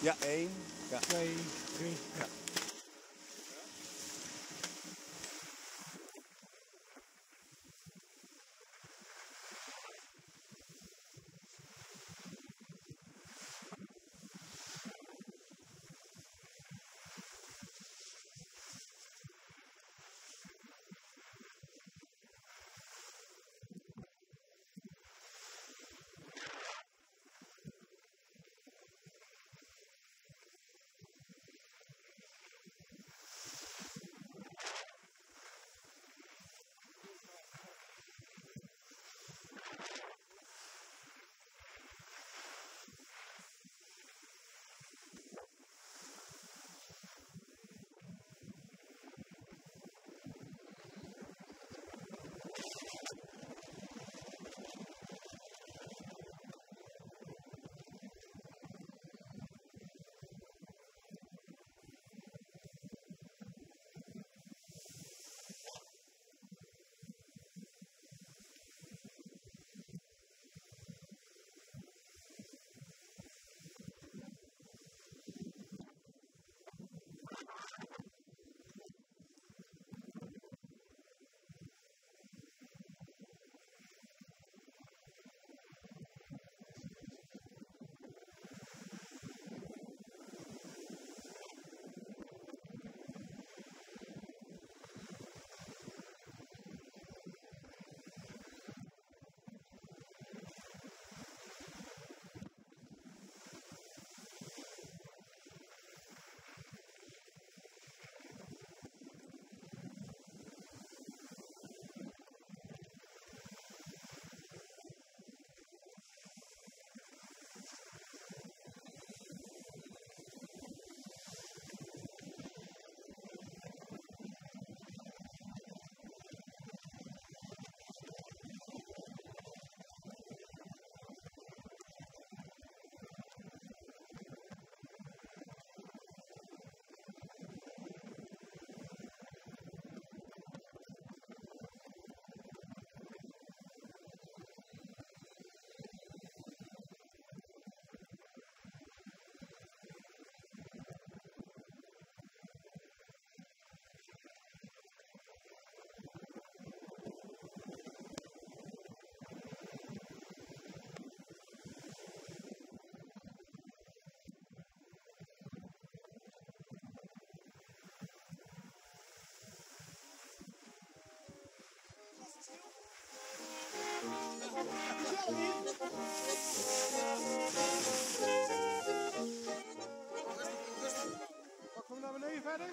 Ja, één. Ja. twee, drie. Ja. Pak hem naar beneden verder.